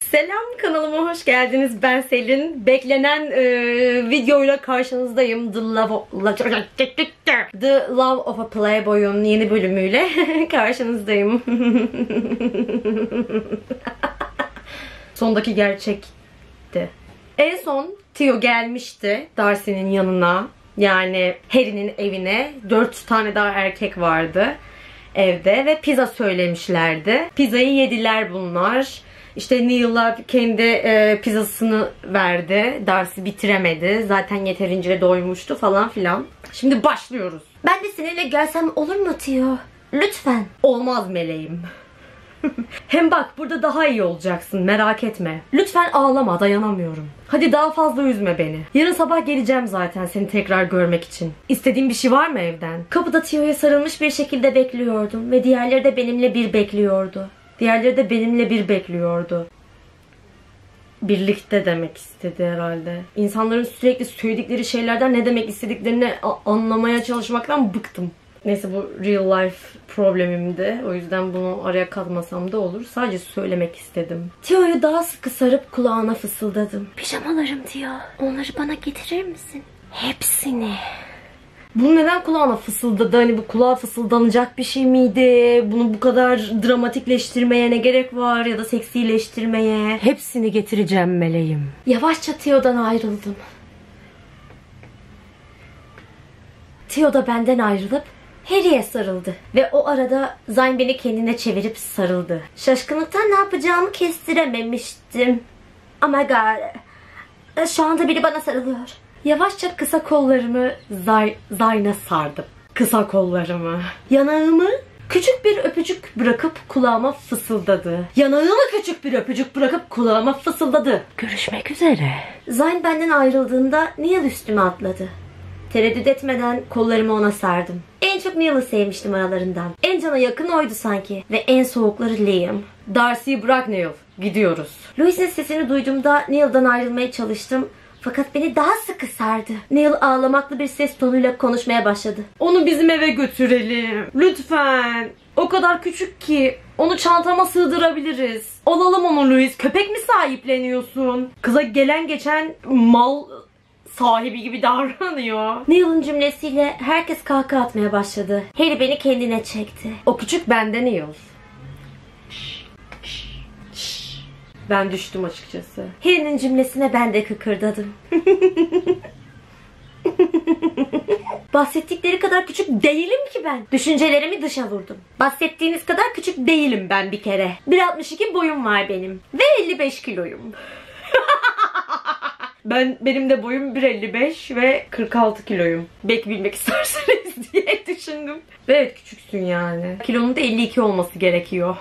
Selam kanalıma hoş geldiniz. Ben Selin. Beklenen e, videoyla karşınızdayım. The Love, The Love of a Playboy'un yeni bölümüyle karşınızdayım. Sondaki gerçekti. En son Theo gelmişti Darcy'nin yanına. Yani Harry'nin evine. Dört tane daha erkek vardı evde ve pizza söylemişlerdi. Pizzayı yediler bunlar. İşte Neil'la kendi e, pizzasını verdi. Darcy bitiremedi. Zaten yeterince doymuştu falan filan. Şimdi başlıyoruz. Ben de seninle gelsem olur mu Tio? Lütfen. Olmaz meleğim. Hem bak burada daha iyi olacaksın merak etme. Lütfen ağlama dayanamıyorum. Hadi daha fazla üzme beni. Yarın sabah geleceğim zaten seni tekrar görmek için. İstediğin bir şey var mı evden? Kapıda Tio'ya sarılmış bir şekilde bekliyordum ve diğerleri de benimle bir bekliyordu. Diğerleri de benimle bir bekliyordu. Birlikte demek istedi herhalde. İnsanların sürekli söyledikleri şeylerden ne demek istediklerini anlamaya çalışmaktan bıktım. Neyse bu real life problemimdi. O yüzden bunu araya katmasam da olur. Sadece söylemek istedim. Tio'yu daha sıkı sarıp kulağına fısıldadım. Pijamalarım Tio. Onları bana getirir misin? Hepsini. Bunu neden kulağına fısıldadı? Hani bu kulağa fısıldanacak bir şey miydi? Bunu bu kadar dramatikleştirmeye ne gerek var? Ya da seksileştirmeye? Hepsini getireceğim meleğim. Yavaşça Theo'dan ayrıldım. Theo da benden ayrılıp Harry'e sarıldı. Ve o arada Zayn beni kendine çevirip sarıldı. Şaşkınlıktan ne yapacağımı kestirememiştim. Oh my god. Şu anda biri bana sarılıyor. Yavaşça kısa kollarımı Zay Zayn'a sardım. Kısa kollarımı. Yanağımı küçük bir öpücük bırakıp kulağıma fısıldadı. Yanağımı küçük bir öpücük bırakıp kulağıma fısıldadı. Görüşmek üzere. Zayn benden ayrıldığında Neil üstüme atladı. Tereddüt etmeden kollarımı ona sardım. En çok Neil'ı sevmiştim aralarından. En cana yakın oydu sanki. Ve en soğukları Liam. Darcy'yi bırak Neil. Gidiyoruz. Louis'in sesini duyduğumda Neil'dan ayrılmaya çalıştım. Fakat beni daha sıkı sardı. Neil ağlamaklı bir ses tonuyla konuşmaya başladı. Onu bizim eve götürelim. Lütfen. O kadar küçük ki. Onu çantama sığdırabiliriz. Alalım onu Louis. Köpek mi sahipleniyorsun? Kıza gelen geçen mal sahibi gibi davranıyor. Neil'in cümlesiyle herkes kahkaha atmaya başladı. Harry beni kendine çekti. O küçük bende Neil. Ben düştüm açıkçası. Harry'nin cümlesine ben de kıkırdadım. Bahsettikleri kadar küçük değilim ki ben. Düşüncelerimi dışa vurdum. Bahsettiğiniz kadar küçük değilim ben bir kere. 1.62 boyum var benim. Ve 55 kiloyum. Ben benim de boyum 1.55 ve 46 kiloyum. Belki bilmek isterseniz diye düşündüm. Ve evet küçüksün yani. Kilonun da 52 olması gerekiyor.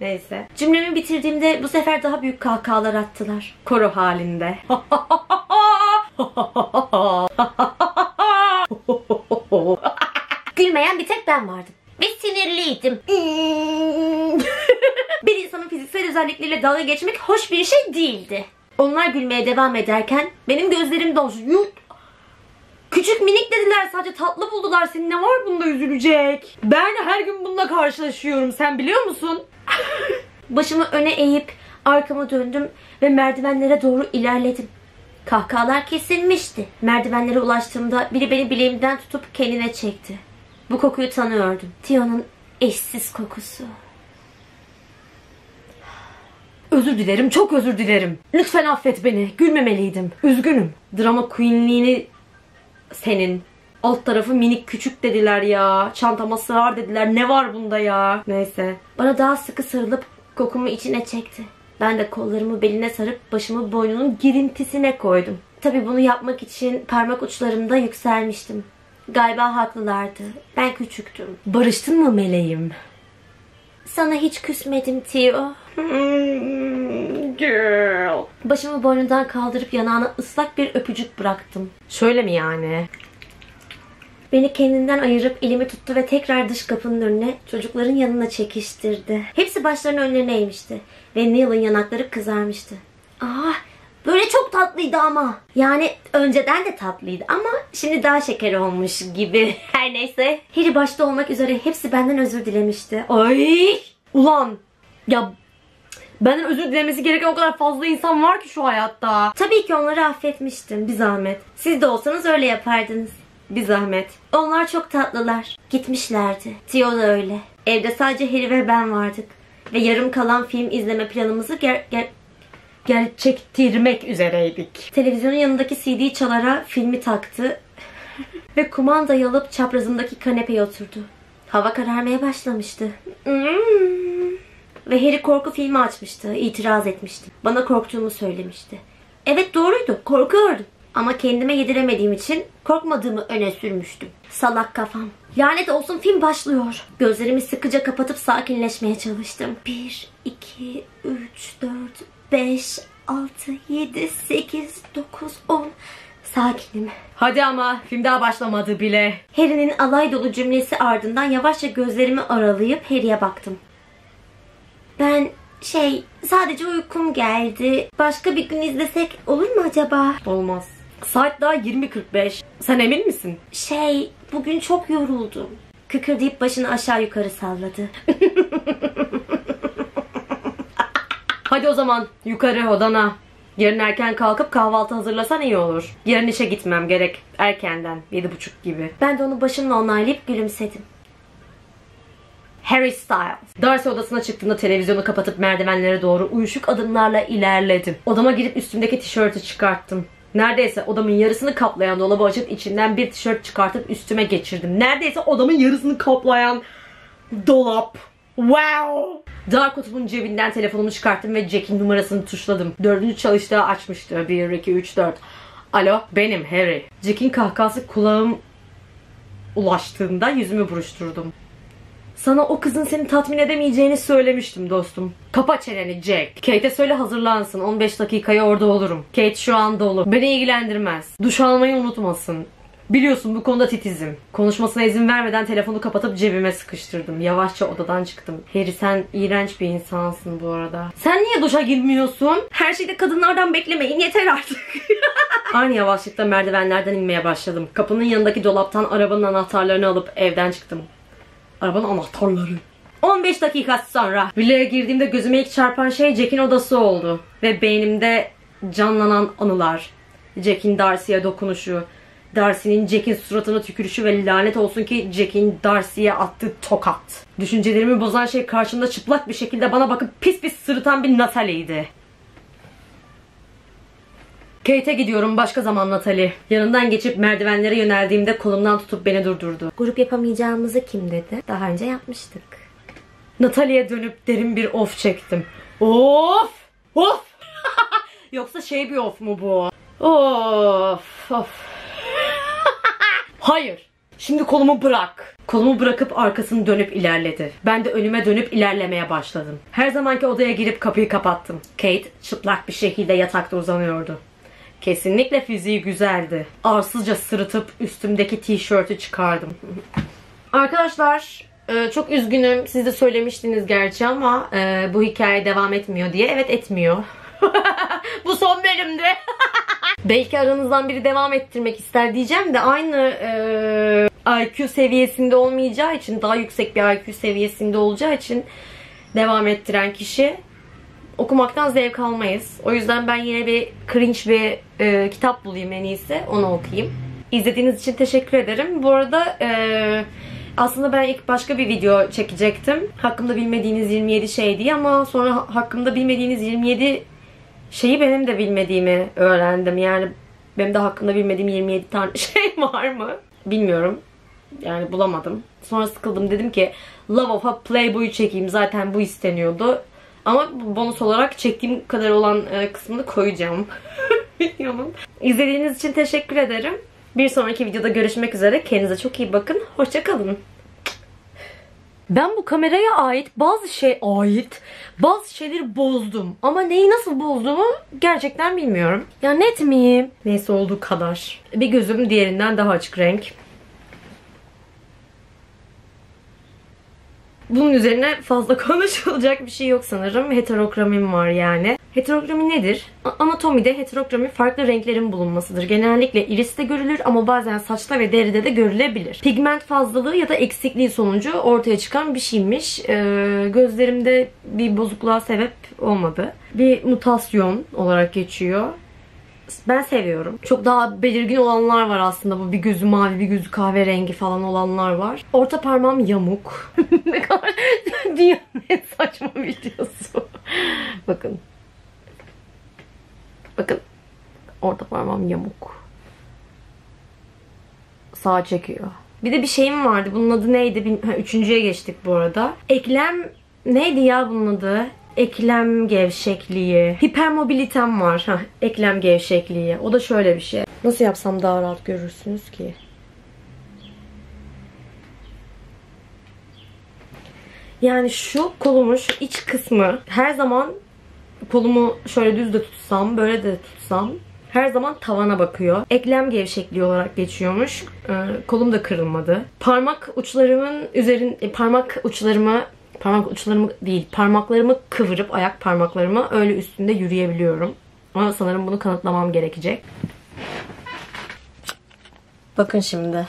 Neyse. Cümlemi bitirdiğimde bu sefer daha büyük kahkahalar attılar. Koro halinde. Gülmeyen bir tek ben vardım. Ve sinirliydim. bir insanın fiziksel özellikleriyle dalga geçmek hoş bir şey değildi. Onlar gülmeye devam ederken benim gözlerim. Yuh! Küçük minik dediler sadece tatlı buldular seni. Ne var bunda üzülecek? Ben her gün bununla karşılaşıyorum. Sen biliyor musun? Başımı öne eğip arkamı döndüm ve merdivenlere doğru ilerledim. Kahkahalar kesilmişti. Merdivenlere ulaştığımda biri beni bileğimden tutup kendine çekti. Bu kokuyu tanıyordum. Tion'un eşsiz kokusu. Özür dilerim, çok özür dilerim. Lütfen affet beni. Gülmemeliydim. Üzgünüm. Drama queenliğini senin. Alt tarafı minik küçük dediler ya. Çantama sığar dediler. Ne var bunda ya? Neyse. Bana daha sıkı sarılıp kokumu içine çekti. Ben de kollarımı beline sarıp başımı boynunun girintisine koydum. Tabii bunu yapmak için parmak uçlarımda yükselmiştim. Galiba haklılardı. Ben küçüktüm. Barıştın mı meleğim? Sana hiç küsmedim Tio. Girl. Başımı boynundan kaldırıp yanağına ıslak bir öpücük bıraktım. Şöyle mi yani? Beni kendinden ayırıp elimi tuttu ve tekrar dış kapının önüne çocukların yanına çekiştirdi. Hepsi başlarının önlerine eğmişti. Ve Neil'in yanakları kızarmıştı. Ah böyle çok tatlıydı ama. Yani önceden de tatlıydı ama şimdi daha şeker olmuş gibi. Her neyse. Harry başta olmak üzere hepsi benden özür dilemişti. Ay! Ulan! Ya Benden özür dilemesi gereken o kadar fazla insan var ki şu hayatta. Tabii ki onları affetmiştim. Bir zahmet. Siz de olsanız öyle yapardınız. Bir zahmet. Onlar çok tatlılar. Gitmişlerdi. Tio da öyle. Evde sadece Harry ve ben vardık. Ve yarım kalan film izleme planımızı ger ger Gerçektirmek üzereydik. televizyonun yanındaki CD çalara filmi taktı. ve kumandayı alıp çaprazımdaki kanepeye oturdu. Hava kararmaya başlamıştı. Hmm. Ve Harry korku filmi açmıştı. İtiraz etmiştim. Bana korktuğumu söylemişti. Evet doğruydu. Korkuyordum. Ama kendime yediremediğim için korkmadığımı öne sürmüştüm. Salak kafam. Lanet olsun film başlıyor. Gözlerimi sıkıca kapatıp sakinleşmeye çalıştım. 1, 2, 3, 4, 5, 6, 7, 8, 9, 10. Sakinim. Hadi ama film daha başlamadı bile. Harry'nin alay dolu cümlesi ardından yavaşça gözlerimi aralayıp Harry'e baktım. Ben şey sadece uykum geldi. Başka bir gün izlesek olur mu acaba? Olmaz. Saat daha 20.45. Sen emin misin? Şey bugün çok yoruldum. Kıkırdayıp başını aşağı yukarı salladı. Hadi o zaman yukarı odana. Yarın erken kalkıp kahvaltı hazırlasan iyi olur. Yarın işe gitmem gerek. Erkenden. Yedi buçuk gibi. Ben de onu başımla onaylayıp gülümsedim. Harry Styles. Darcy odasına çıktığında televizyonu kapatıp merdivenlere doğru uyuşuk adımlarla ilerledim. Odama girip üstümdeki tişörtü çıkarttım. Neredeyse odamın yarısını kaplayan dolabı açıp içinden bir tişört çıkartıp üstüme geçirdim. Neredeyse odamın yarısını kaplayan dolap. Wow! Dar kutumun cebinden telefonumu çıkarttım ve Jack'in numarasını tuşladım. Dördüncü çalıştığı açmıştı. 1, 2, 3, 4. Alo benim Harry. Jack'in kahkası kulağım ulaştığında yüzümü buruşturdum. Sana o kızın seni tatmin edemeyeceğini söylemiştim dostum. Kapa çeneni Jack. Kate'e söyle hazırlansın. 15 dakikaya orada olurum. Kate şu an dolu. Beni ilgilendirmez. Duş almayı unutmasın. Biliyorsun bu konuda titizim. Konuşmasına izin vermeden telefonu kapatıp cebime sıkıştırdım. Yavaşça odadan çıktım. Harry sen iğrenç bir insansın bu arada. Sen niye duşa girmiyorsun? Her şeyde kadınlardan beklemeyin yeter artık. Aynı yavaşlıkta merdivenlerden inmeye başladım. Kapının yanındaki dolaptan arabanın anahtarlarını alıp evden çıktım. Arabanın anahtarları. 15 dakika sonra villaya girdiğimde gözüme ilk çarpan şey Jack'in odası oldu. Ve beynimde canlanan anılar. Jack'in Darcy'ye dokunuşu. Darcy'nin Jack'in suratına tükürüşü ve lanet olsun ki Jack'in Darcy'ye attığı tokat. Düşüncelerimi bozan şey karşımda çıplak bir şekilde bana bakıp pis pis sırıtan bir Natalie'ydi. Kate'e gidiyorum başka zaman Natalie. Yanından geçip merdivenlere yöneldiğimde kolumdan tutup beni durdurdu. Grup yapamayacağımızı kim dedi? Daha önce yapmıştık. Natalie'ye dönüp derin bir of çektim. Of! Of! Yoksa şey bir of mu bu? Of! Of! Hayır! Şimdi kolumu bırak. Kolumu bırakıp arkasını dönüp ilerledi. Ben de önüme dönüp ilerlemeye başladım. Her zamanki odaya girip kapıyı kapattım. Kate çıplak bir şekilde yatakta uzanıyordu. Kesinlikle fiziği güzeldi. Arsızca sırıtıp üstümdeki tişörtü çıkardım. Arkadaşlar e, çok üzgünüm. Siz de söylemiştiniz gerçi ama e, bu hikaye devam etmiyor diye. Evet etmiyor. bu son bölümdü. Belki aranızdan biri devam ettirmek ister diyeceğim de aynı e, IQ seviyesinde olmayacağı için daha yüksek bir IQ seviyesinde olacağı için devam ettiren kişi okumaktan zevk almayız. O yüzden ben yine bir cringe bir e, kitap bulayım en iyisi. Onu okuyayım. İzlediğiniz için teşekkür ederim. Bu arada e, aslında ben ilk başka bir video çekecektim. Hakkımda bilmediğiniz 27 şey diye ama sonra hakkımda bilmediğiniz 27 şeyi benim de bilmediğimi öğrendim. Yani benim de hakkında bilmediğim 27 tane şey var mı? Bilmiyorum. Yani bulamadım. Sonra sıkıldım. Dedim ki Love of a Playboy'u çekeyim. Zaten bu isteniyordu. Ama bonus olarak çektiğim kadar olan e, kısmını koyacağım. Videonun. İzlediğiniz için teşekkür ederim. Bir sonraki videoda görüşmek üzere. Kendinize çok iyi bakın. Hoşçakalın. Ben bu kameraya ait bazı şey ait bazı şeyleri bozdum. Ama neyi nasıl bozduğumu gerçekten bilmiyorum. Ya net miyim? Neyse olduğu kadar. Bir gözüm diğerinden daha açık renk. Bunun üzerine fazla konuşulacak bir şey yok sanırım. Heterokramim var yani. Heterokrami nedir? Anatomide heterokrami farklı renklerin bulunmasıdır. Genellikle iriste görülür ama bazen saçta ve deride de görülebilir. Pigment fazlalığı ya da eksikliği sonucu ortaya çıkan bir şeymiş. Ee, gözlerimde bir bozukluğa sebep olmadı. Bir mutasyon olarak geçiyor. Ben seviyorum. Çok daha belirgin olanlar var aslında. Bu bir gözü mavi, bir gözü kahverengi falan olanlar var. Orta parmağım yamuk. ne kadar dünyanın saçma videosu. Bakın. Bakın. Orta parmağım yamuk. Sağa çekiyor. Bir de bir şeyim vardı. Bunun adı neydi? Üçüncüye geçtik bu arada. Eklem neydi ya bunun adı? Eklem gevşekliği. Hipermobilitem var. Hah, eklem gevşekliği. O da şöyle bir şey. Nasıl yapsam daha rahat görürsünüz ki? Yani şu kolumun şu iç kısmı her zaman kolumu şöyle düz de tutsam, böyle de tutsam her zaman tavana bakıyor. Eklem gevşekliği olarak geçiyormuş. Ee, kolum da kırılmadı. Parmak uçlarımın üzerin e, parmak uçlarımı parmak uçlarımı değil, parmaklarımı kıvırıp ayak parmaklarımı öyle üstünde yürüyebiliyorum. Ama sanırım bunu kanıtlamam gerekecek. Bakın şimdi.